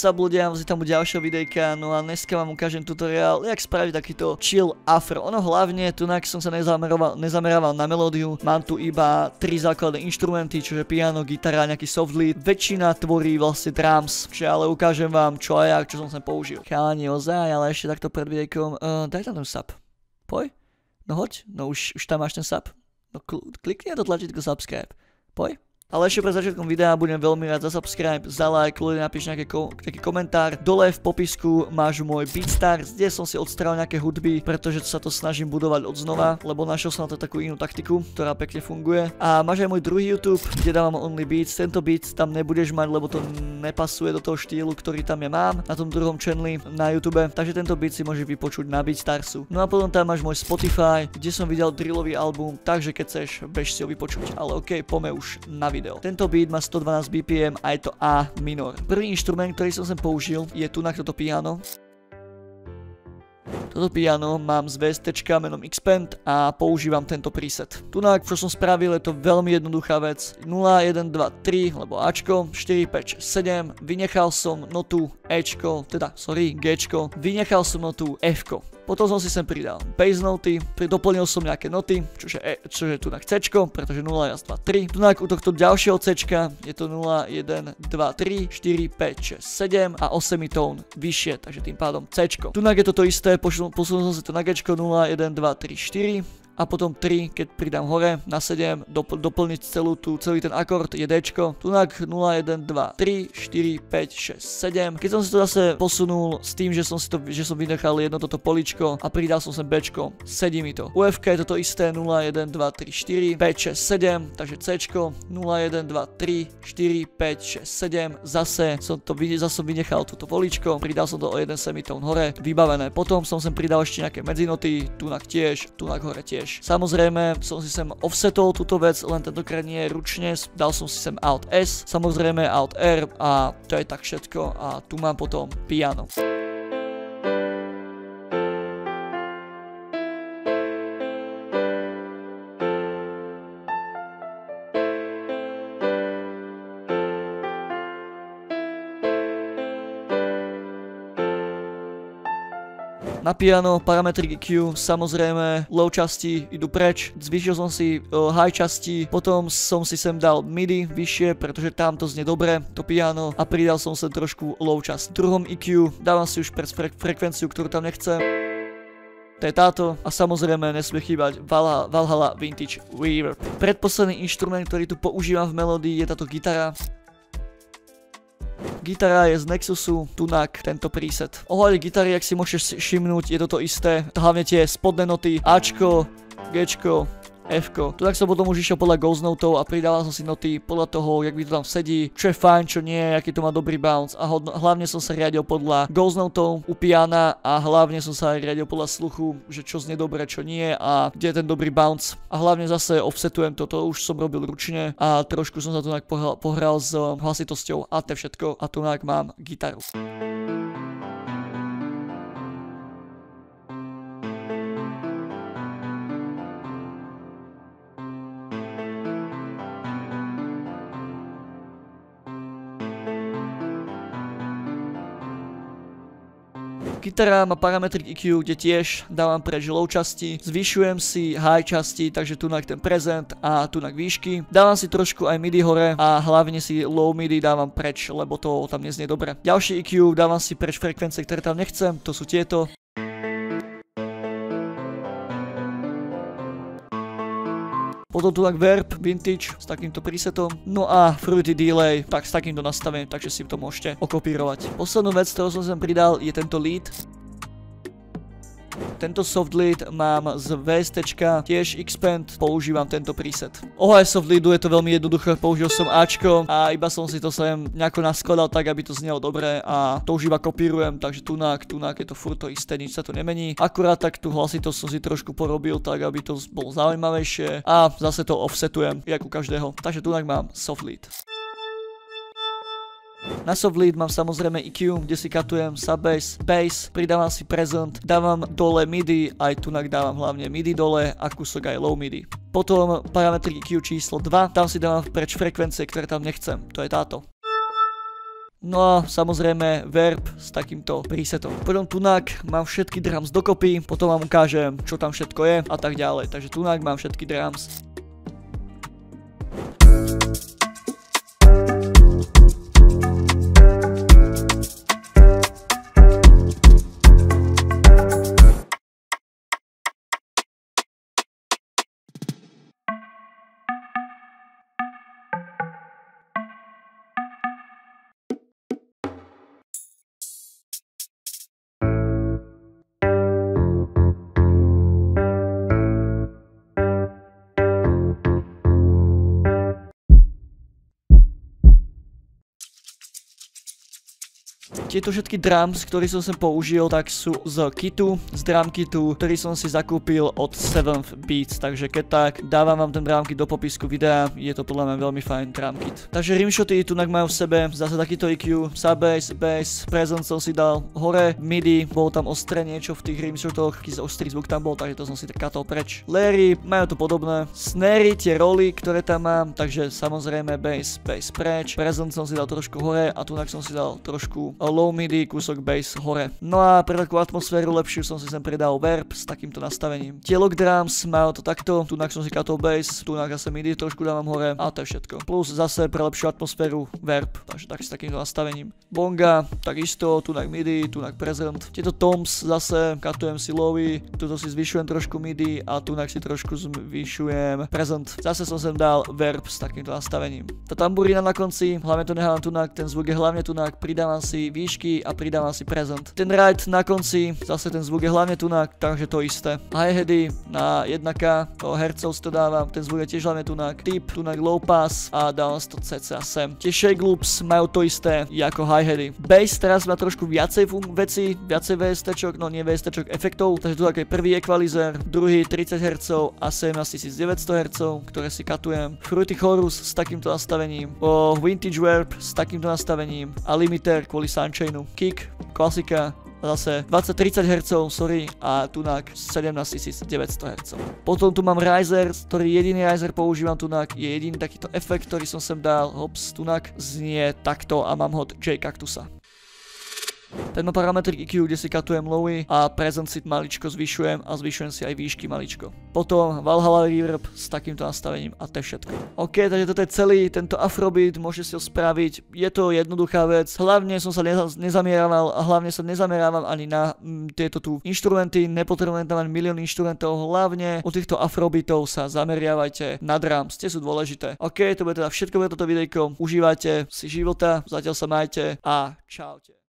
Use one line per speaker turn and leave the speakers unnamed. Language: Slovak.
sa ľudia, si tam ďalšia videjka, no a dneska vám ukážem tutoriál, jak spraviť takýto chill afro. Ono hlavne, tu som sa nezameroval, nezamerával na melódiu, mám tu iba tri základné inštrumenty, čiže piano, gitara, nejaký soft lead. Väčšina tvorí vlastne drums, čiže ale ukážem vám čo a jak, čo som sem použil. Chalani ozaj, ale ešte takto pred videjkom, uh, daj tam ten sub. Poj? No hoď, no už, už tam máš ten sub. No klikni na to tlačítko subscribe. Poj? Ale ešte pred začiatkom videa budem veľmi rád za subscribe, za like, ľudia napíš nejaký ko taký komentár. Dole v popisku máš môj BeatStars, kde som si odstrál nejaké hudby, pretože sa to snažím budovať od znova, lebo našiel som na to takú inú taktiku, ktorá pekne funguje. A máš aj môj druhý YouTube, kde dávam only beats. Tento beat tam nebudeš mať, lebo to nepasuje do toho štýlu, ktorý tam ja mám na tom druhom channeli na YouTube. Takže tento beat si môžeš vypočuť na BeatStarsu. No a potom tam máš môj Spotify, kde som videl drillový album, takže keď chceš, bež si ho vypočuť. Ale ok, pome už na video video. Tento beat má 112 BPM a je to A minor. Prvý inštrument, ktorý som sem použil, je tu na toto piano. Toto piano mám z VST menom Xpend a používam tento preset. Tunak, čo som spravil, je to veľmi jednoduchá vec. 0, 1, 2, 3, lebo Ačko, 4, 5, 7, vynechal som notu Ečko, teda sorry, Gčko, vynechal som notu Fko. Potom som si sem pridal base noty, doplnil som nejaké noty, čože, e, čože tu na C, pretože 0, 1, 2, 3. Tu u tohto ďalšieho C je to 0, 1, 2, 3, 4, 5, 6, 7 a 8 tón vyššie, takže tým pádom C. Tu je toto isté, posunul som si to na G, 0, 1, 2, 3, 4 a potom 3, keď pridám hore na 7, dopl doplniť celú tú, celý ten akord je D. Tunak 0, 1, 2, 3, 4, 5, 6, 7. Keď som si to zase posunul s tým, že som si to, že som vynechal jedno toto poličko a pridal som sem B, sedí mi to. UFK je toto isté 0, 1, 2, 3, 4, 5, 6, 7, takže C 0, 1, 2, 3, 4, 5, 6, 7. Zase som to zase som vynechal toto poličko, pridal som to o jeden semitón hore, vybavené. Potom som sem pridal ešte nejaké medzinoty, tunak tiež, tunak hore tiež tiež. Samozrejme som si sem offsetol túto vec, len tentokrát nie ručne, dal som si sem Alt S, samozrejme Alt R a to je tak všetko a tu mám potom piano. Na piano parametry EQ, samozrejme low časti idú preč, zvýšil som si uh, high časti, potom som si sem dal MIDI vyššie, pretože tam to znie dobre, to piano a pridal som sem trošku low časť. V druhom EQ dávam si už pre fre- frekvenciu, ktorú tam nechcem. To je táto a samozrejme nesmie chýbať Valhalla, Valhalla Vintage Reverb. Predposledný inštrument, ktorý tu používam v melódii je táto gitara. Gitara je z Nexusu, Tunak, tento preset. Ohľade gitary, ak si môžeš všimnúť, je toto isté. Hlavne tie spodné noty, Ačko, Gčko, F. Tu tak som potom už išiel podľa Ghost Notov a pridával som si noty podľa toho, jak mi to tam sedí, čo je fajn, čo nie, aký to má dobrý bounce a hodno, hlavne som sa riadil podľa Ghost Notov u piana a hlavne som sa riadil podľa sluchu, že čo znie dobre, čo nie a kde je ten dobrý bounce. A hlavne zase offsetujem toto, už som robil ručne a trošku som sa tu pohral, pohral s hlasitosťou a to všetko a tu mám gitaru. Gitara má parametrik EQ, kde tiež dávam preč low časti, zvyšujem si high časti, takže tu ten prezent a tu výšky. Dávam si trošku aj MIDI hore a hlavne si low MIDI dávam preč, lebo to tam neznie dobre. Ďalší EQ dávam si preč frekvencie, ktoré tam nechcem, to sú tieto. Potom tu tak Verb Vintage s takýmto presetom. No a Fruity Delay, tak s takýmto nastavením, takže si to môžete okopírovať. Poslednú vec, ktorú som sem pridal, je tento lead. Tento soft lead mám z VST, tiež Xpand, používam tento preset. Ohľad soft leadu je to veľmi jednoduché, použil som Ačko a iba som si to sem nejako naskladal tak, aby to znelo dobre a to už iba kopírujem, takže tunak, tunak je to furt to isté, nič sa to nemení. Akurát tak tú hlasitosť som si trošku porobil tak, aby to bolo zaujímavejšie a zase to offsetujem, jak u každého. Takže tunak mám soft lead. Na softlead mám samozrejme EQ, kde si katujem subbase, bass, pridávam si present, dávam dole MIDI, aj tunak dávam hlavne MIDI dole a kúsok aj low MIDI. Potom parametry EQ číslo 2, tam si dávam preč frekvencie, ktoré tam nechcem, to je táto. No a samozrejme verb s takýmto presetom. Potom tunak mám všetky drums dokopy, potom vám ukážem, čo tam všetko je a tak ďalej. Takže tunak mám všetky drums. Tieto všetky drums, ktoré som sem použil, tak sú z kitu, z drum kitu, ktorý som si zakúpil od 7th Beats, takže keď tak, dávam vám ten drum kit do popisku videa, je to podľa mňa veľmi fajn drum kit. Takže rimshoty tu majú v sebe. Zase takýto EQ, subbase, bass, present som si dal hore, midi, bol tam ostré niečo v tých rimshotoch, taký ostrý zvuk tam bol, takže to som si tak preč. Larry, majú to podobné, snary, tie roly, ktoré tam mám, takže samozrejme bass, bass preč, present som si dal trošku hore a tu som si dal trošku low midi, kúsok bass hore. No a pre takú atmosféru lepšiu som si sem pridal verb s takýmto nastavením. Tie lock drums majú to takto, tu som si katol bass, tu zase midi trošku dávam hore a to je všetko. Plus zase pre lepšiu atmosféru verb, takže tak s takýmto nastavením. Bonga, takisto, tu midi, tu present. Tieto toms zase katujem si lowy, tuto si zvyšujem trošku midi a tu si trošku zvyšujem present. Zase som sem dal verb s takýmto nastavením. Tá tamburína na konci, hlavne to nechávam tu ten zvuk je hlavne tu pridávam si výšky a pridávam si prezent. Ten ride na konci, zase ten zvuk je hlavne tunak, takže to isté. Hi-hedy na 1K, to hercov to dávam, ten zvuk je tiež hlavne tunak. Tip, tunak low pass a dávam si to cca sem. Tie shake loops majú to isté ako hi-hedy. Bass teraz má trošku viacej veci, viacej VST, no nie VST efektov, takže tu je prvý equalizer, druhý 30 Hz a 17900 Hz, ktoré si katujem. Fruity Chorus s takýmto nastavením, o Vintage Verb s takýmto nastavením a limiter kvôli Sunshine chainu. Kick, klasika, zase 20-30 Hz, sorry, a tunak 17900 Hz. Potom tu mám riser, ktorý jediný riser používam tunak, je jediný takýto efekt, ktorý som sem dal, hops, tunak, znie takto a mám ho od J Cactusa. Ten má parametr EQ, kde si katujem lowy a present si maličko zvyšujem a zvyšujem si aj výšky maličko. Potom Valhalla Reverb s takýmto nastavením a to je všetko. OK, takže toto je celý tento afrobeat, môžete si ho spraviť, je to jednoduchá vec, hlavne som sa neza a hlavne sa nezamerávam ani na mm, tieto tu inštrumenty, nepotrebujem tam ani milión inštrumentov, hlavne u týchto afrobeatov sa zameriavajte na drums, tie sú dôležité. OK, to bude teda všetko pre toto videjko, užívajte si života, zatiaľ sa majte a čaute.